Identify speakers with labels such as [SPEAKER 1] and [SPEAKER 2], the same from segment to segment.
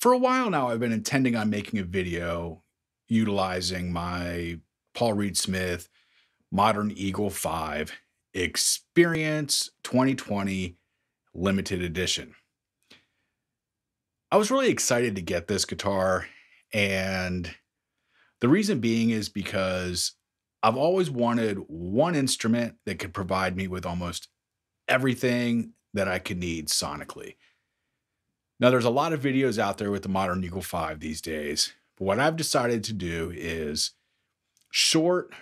[SPEAKER 1] For a while now, I've been intending on making a video utilizing my Paul Reed Smith Modern Eagle 5 Experience 2020 limited edition. I was really excited to get this guitar, and the reason being is because I've always wanted one instrument that could provide me with almost everything that I could need sonically. Now, there's a lot of videos out there with the modern Eagle 5 these days, but what I've decided to do is short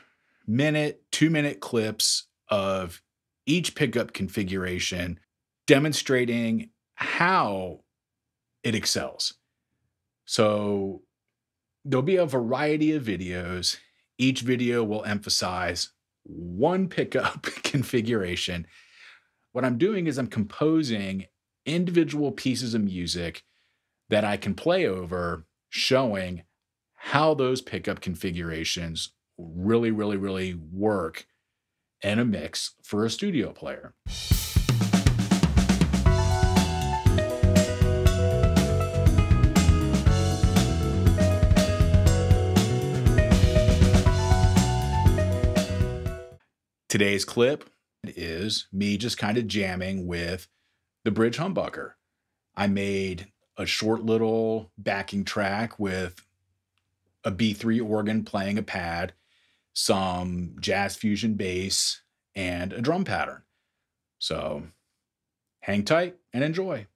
[SPEAKER 1] minute, two minute clips of each pickup configuration demonstrating how it excels. So there'll be a variety of videos. Each video will emphasize one pickup configuration. What I'm doing is I'm composing individual pieces of music that I can play over, showing how those pickup configurations really, really, really work in a mix for a studio player. Today's clip is me just kind of jamming with the Bridge Humbucker. I made a short little backing track with a B3 organ playing a pad, some jazz fusion bass, and a drum pattern. So hang tight and enjoy.